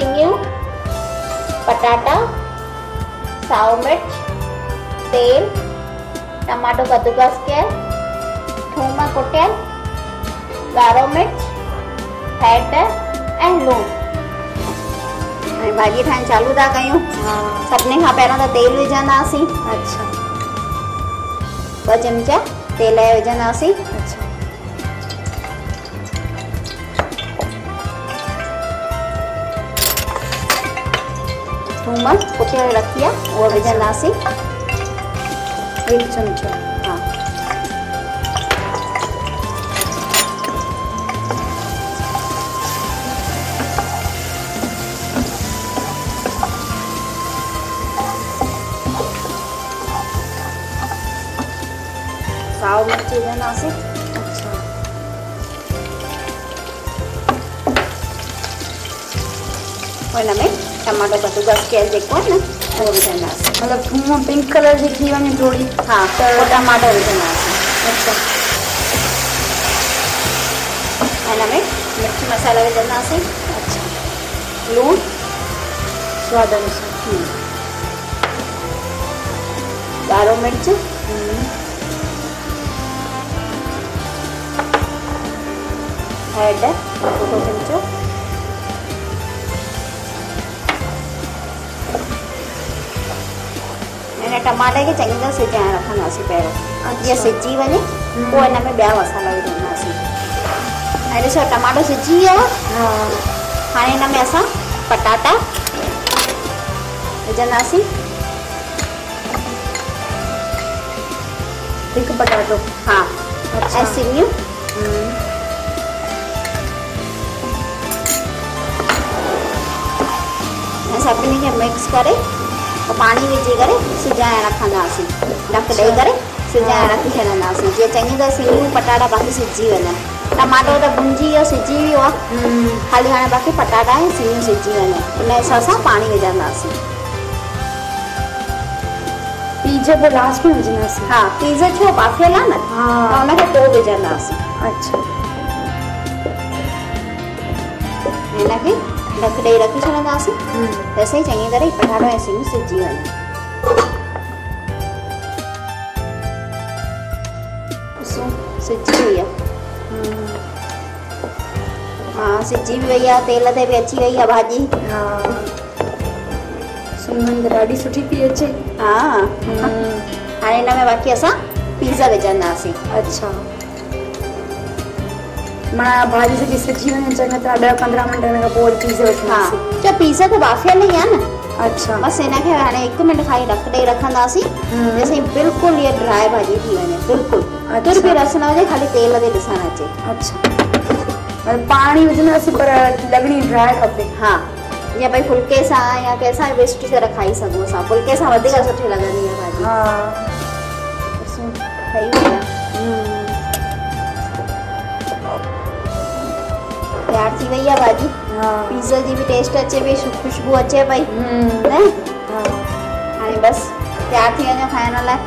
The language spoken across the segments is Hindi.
सिंगियूं पटाटा साओ मिर्च तेल टमाटो कद्दूकस कयल थूम कुटियल ॻाढ़ो मिर्च हैड ऐं लूणु हाणे भाॼी ठाहिण चालू था कयूं हा। सभिनी खां पहिरियों त तेल विझंदासीं अच्छा। ॿ चमचा तेल जा विझंदासीं अच्छा। थूम कुटियल रखी आहे उहा विझंदासीं हिकु चमचो हा साओ मिर्च विझंदासीं अच्छा पोइ हिन में टमाटो कद्दूकस कयल जेको आहे न उहो विझंदासीं मतिलबु थूम पिंक कलर जी थी वञे थोरी हा पोइ टमाटो विझंदासीं अच्छा। हिन में मिर्च मसाला विझंदासीं अच्छा। लूणु स्वाद अनुसार। हम्म, ॻाढ़ो मिर्च। हैड हिकु चमचो टमाटे खे चङी तरह सिजाइण रखंदासीं पहिरियों अच्छा। जीअं सिजी वञे पोइ हिन में ॿिया मसाला विझंदासीं ऐं ॾिसो टमाटो सिजी वियो आहे हा। हाणे हिन में असां पटाटा विझंदासीं हिकु पटाटो। हा अच्छा। ऐं ऐं सभिनी खे मिक्स करे पोइ पाणी विझी करे सिजाइण रखंदासीं ढक ॾेई करे सिजाइण रखी छॾंदासीं जीअं चङी तरह सिंगियूं पटाटा बाक़ी सिजी वञनि टमाटो त भुंजी वियो सिजी वियो आहे ख़ाली हाणे बाक़ी पटाटा ऐं सिंगियूं सिजी वञनि उन हिसाब सां पाणी विझंदासीं पीज पोइ लास्ट में विझंदासीं हा पीज़ छो बाफ़ियल आहे न हा। त हुनखे पोइ विझंदासीं अच्छा। हिनखे ढक ॾेई रखी छॾंदासीं त सही चङी तरह पटाटो ऐं सिंगियूं सिजी वञनि ॾिसो सिजी वई आहे हा सिजी बि वई आहे तेल ते बि अची वई आहे भाॼी हा सुगंध ॾाढी सुठी पई अचे हा हाणे हिन में बाक़ी असां पिज़्ज़ा विझंदासीं अच्छा माना भाॼी सॼी सिजी वञे चङी तरह ॾह पंद्रहं मिंट हिन खां पोइ वरी पीज़ जो पिज़्ज़ा त बाफ़ियल ई आहे न? अच्छा। बसि हिनखे हाणे हिकु मिंट खाई ढक ॾेई रखंदासीं हम्म। बिल्कुलु इहा ड्राई भाॼी थी वञे बिल्कुलु। अच्छा। तुर बि रस न हुजे ख़ाली तेल ते ॾिसणु अचे अच्छा। पाणी विझंदासीं पर लॻणी ड्राई खपे हा। या भई फुल्के सां या कंहिंसां बि सुठी तरह खाई सघूं असां फुल्के सां वधीक सुठी लॻंदी आहे भाॼी हा। ठही वई आहे तयारु थी वई आहे भाॼी पिज़्ज़ा जी बि टेस्ट अचे पई खु- ख़ुशबू अचे पई हम्म, न हा। हाणे बसि तयारु थी वञो खाइण लाइ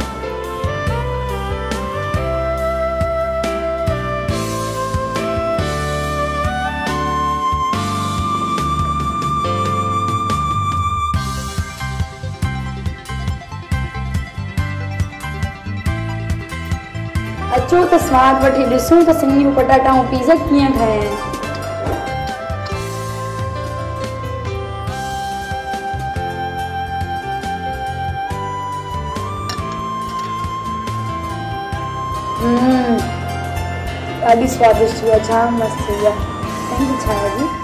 अचो त सवादु वठी ॾिसूं त सिंगियूं पटाटा ऐं पीज़ कीअं ठहिया आहिनि ॾाढी स्वादिष्ट हुआ जाम मस्तु हुआ। Thank you Chhaya ji